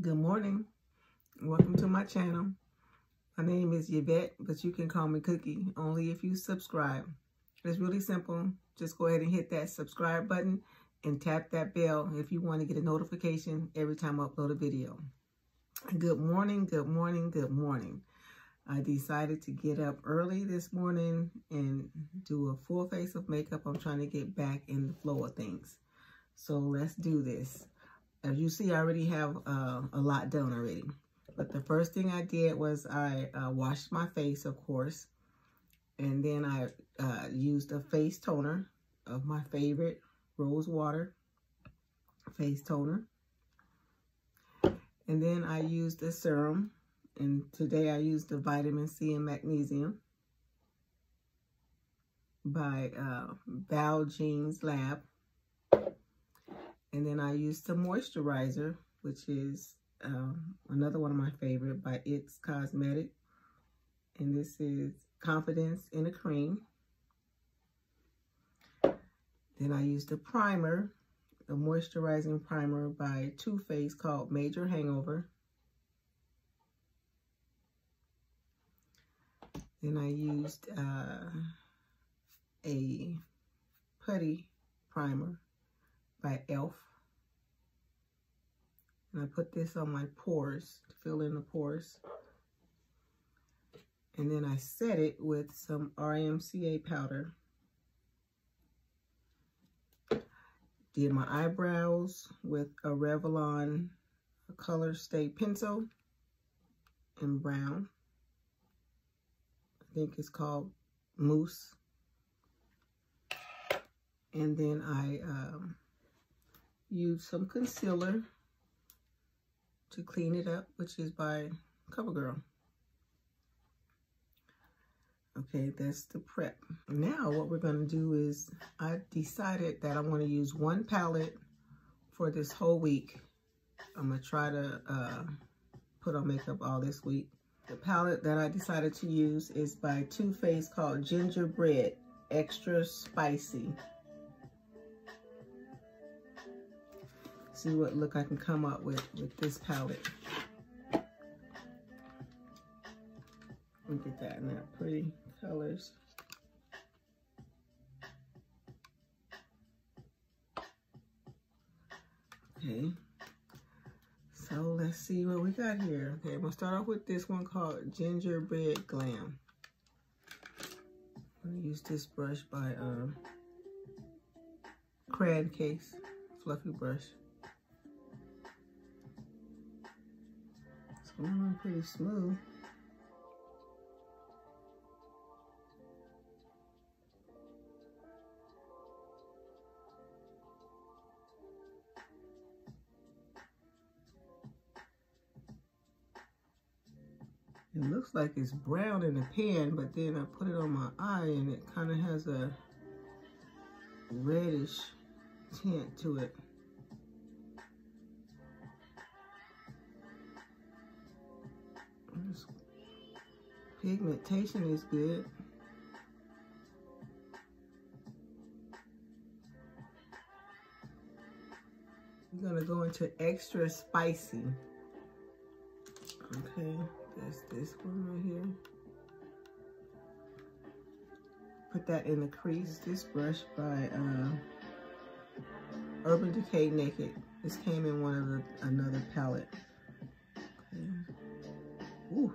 Good morning. Welcome to my channel. My name is Yvette, but you can call me Cookie, only if you subscribe. It's really simple. Just go ahead and hit that subscribe button and tap that bell if you want to get a notification every time I upload a video. Good morning, good morning, good morning. I decided to get up early this morning and do a full face of makeup. I'm trying to get back in the flow of things. So let's do this. As you see, I already have uh, a lot done already. But the first thing I did was I uh, washed my face, of course. And then I uh, used a face toner of my favorite, Rose Water face toner. And then I used a serum. And today I used the vitamin C and magnesium by uh, Val Jeans Lab. And then I used the moisturizer, which is um, another one of my favorite by It's Cosmetic. And this is Confidence in a Cream. Then I used a primer, a moisturizing primer by Too Faced called Major Hangover. Then I used uh, a putty primer by e.l.f. And I put this on my pores to fill in the pores. And then I set it with some RCMA powder. Did my eyebrows with a Revlon Color Stay Pencil in brown. I think it's called Mousse. And then I um, use some concealer to clean it up, which is by CoverGirl. Okay, that's the prep. Now what we're to do is I decided that I want to use one palette for this whole week. I'm to try to uh, put on makeup all this week. The palette that I decided to use is by Too Faced called Gingerbread Extra Spicy. See what look I can come up with with this palette. Look at that in that pretty colors. Okay, so let's see what we got here. Okay, I'm gonna start off with this one called Gingerbread Glam. I'm gonna use this brush by um, Crad Case, fluffy brush. Mm, pretty smooth. It looks like it's brown in the pan, but then I put it on my eye and it kind of has a reddish tint to it. Pigmentation is good. I'm gonna go into extra spicy. Okay, that's this one right here. Put that in the crease. This brush by uh, Urban Decay Naked. This came in one of the another palette. Ooh.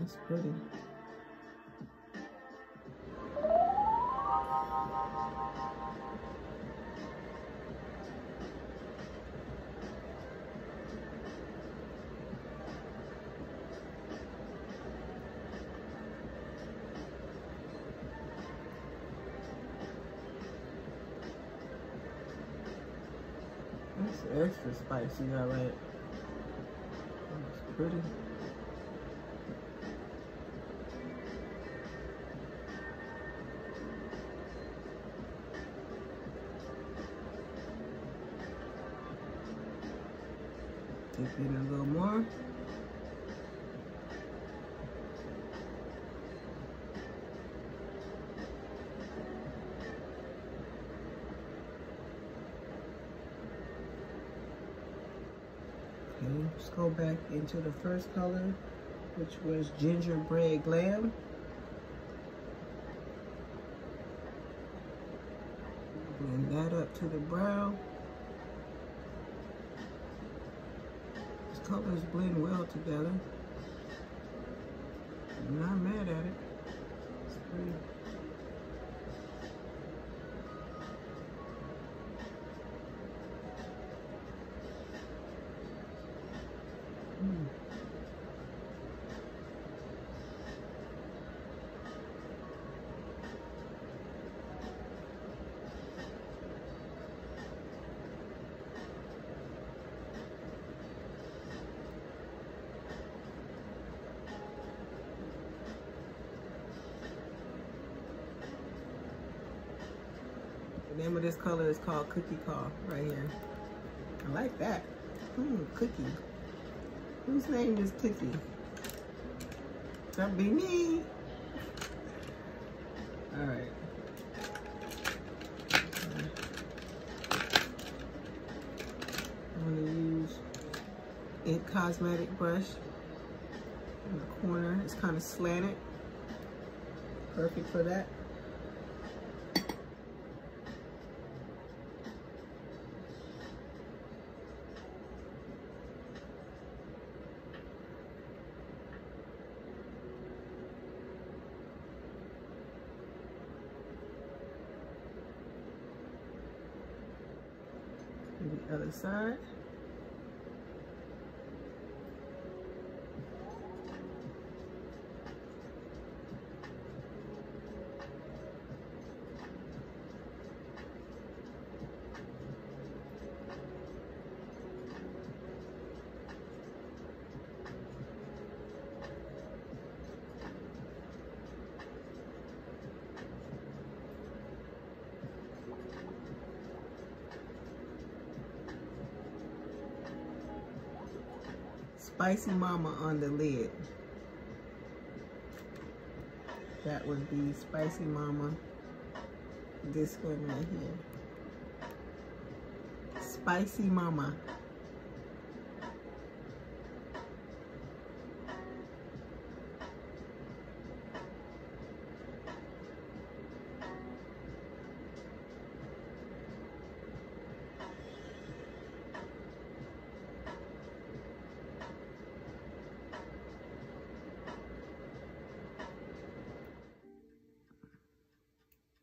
That's pretty. It's extra spicy, alright. It's pretty. Dip in a little more. Okay, let's go back into the first color, which was Gingerbread Glam. Blend that up to the brown. Colors blend well together. I'm not mad at it. It's pretty. Name of this color is called Cookie Call right here. I like that. Ooh, cookie. Whose name is Cookie? That be me. All right. I'm gonna use It Cosmetic brush in the corner. It's kind of slanted. Perfect for that. the other side. Spicy Mama on the lid. That would be Spicy Mama. This one right here. Spicy Mama.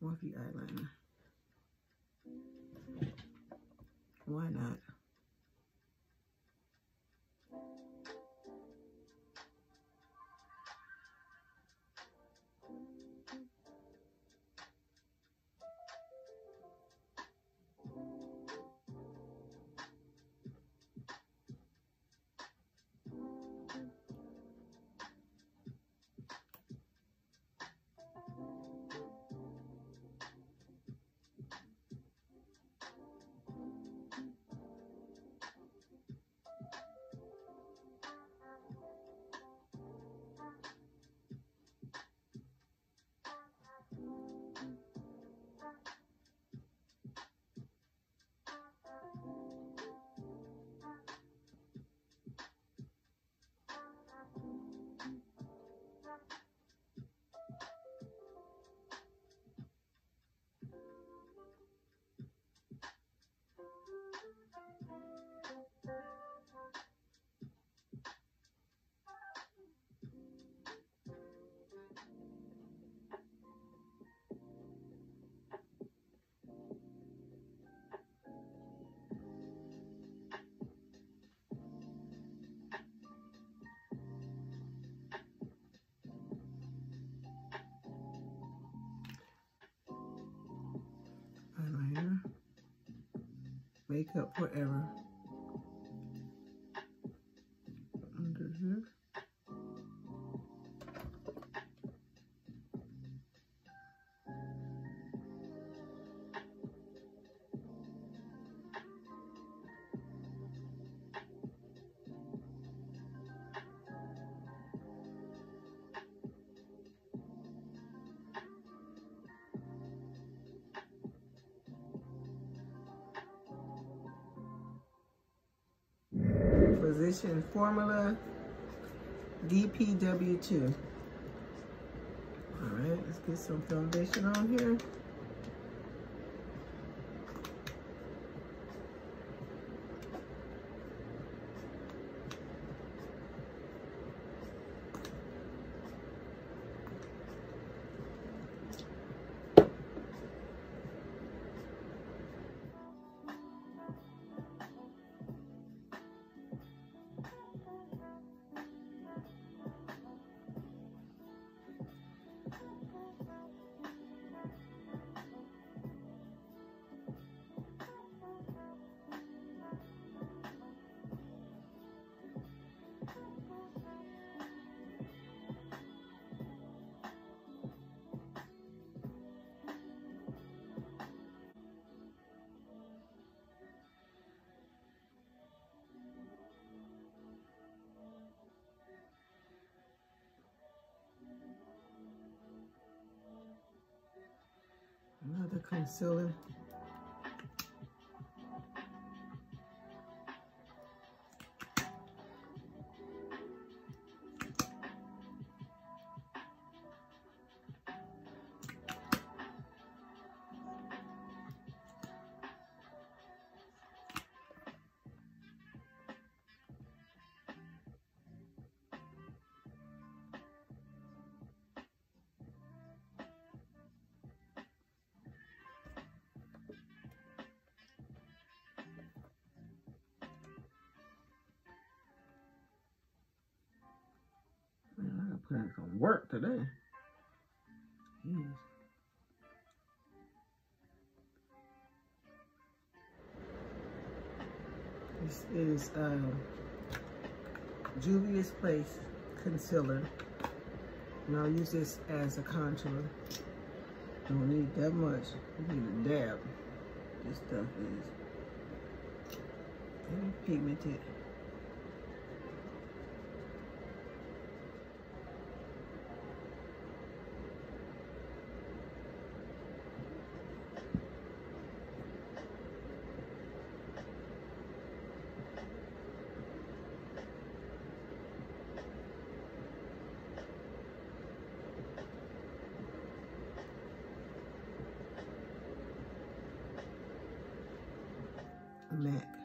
Morphe eyeliner. Why not? Makeup forever. Under here. Formula DPW2. All right, let's get some foundation on here. Another concealer. Putting some work today. Jeez. This is uh, Juvia's Place concealer. And I'll use this as a contour. Don't need that much. You need a dab. This stuff is pigmented. MAC.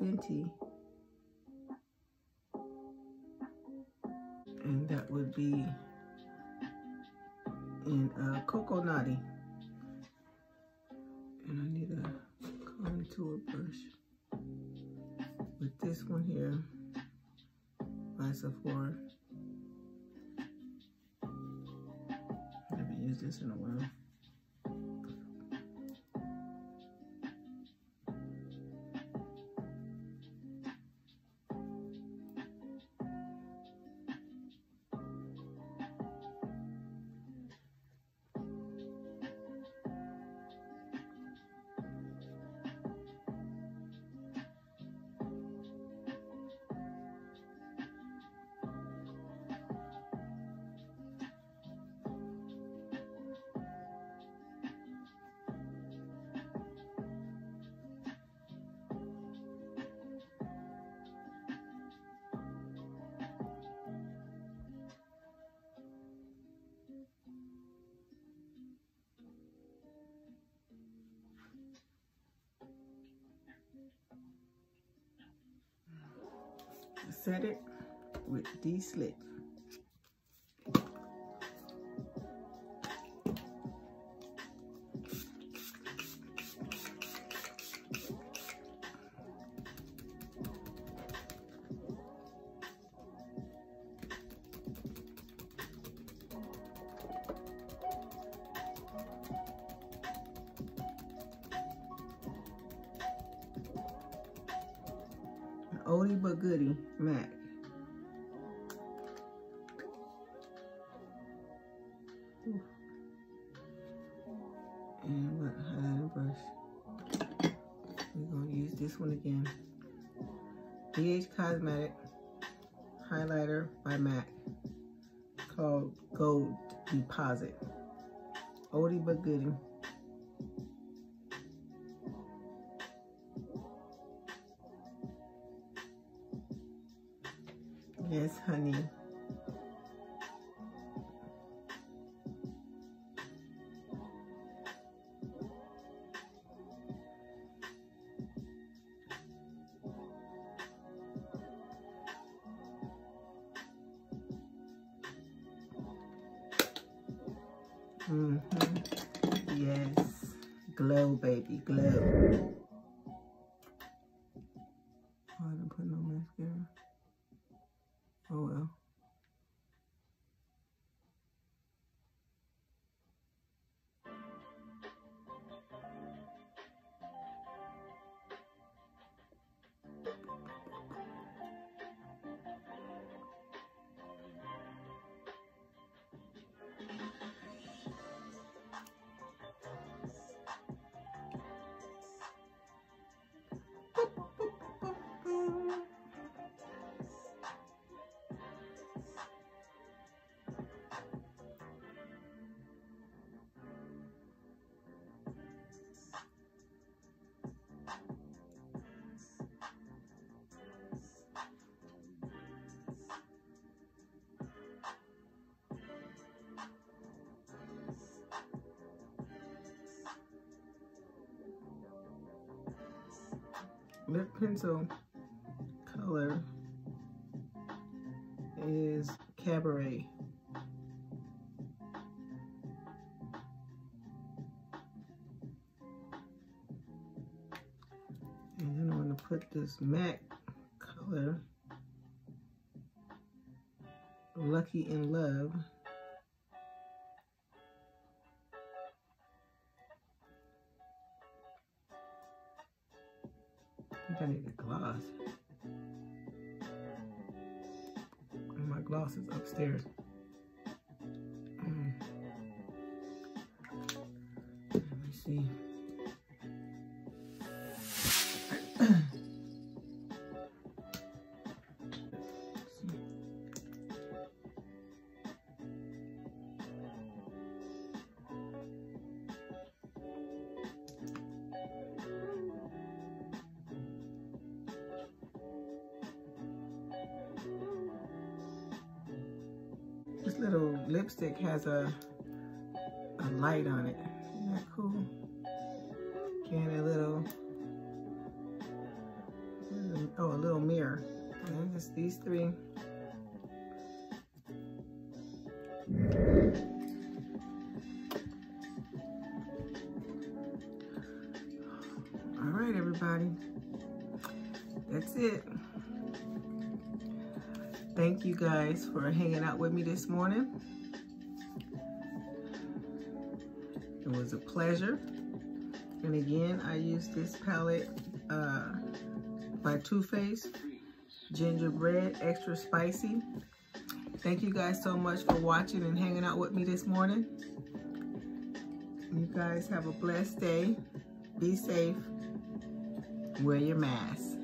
Fenty. And that would be in uh, Coco Naughty. And I need a contour brush with this one here by Sephora. I haven't used this in a while. Set it with D-Slick. Oldie but goodie, MAC. And what highlighter brush. We're gonna use this one again. BH Cosmetic highlighter by MAC called Gold Deposit. Oldie but goodie. Honey. Lip pencil color is Cabaret. And then I'm going to put this MAC color, Lucky in Love. Think I need a gloss. And my gloss is upstairs. Mm. Let me see. This little lipstick has a, a light on it. Isn't that cool? And a little, oh, a little mirror. Just these three. All right, everybody. That's it. Thank you guys for hanging out with me this morning. It was a pleasure. And again, I used this palette uh, by Too Faced, Gingerbread Extra Spicy. Thank you guys so much for watching and hanging out with me this morning. You guys have a blessed day. Be safe. Wear your mask.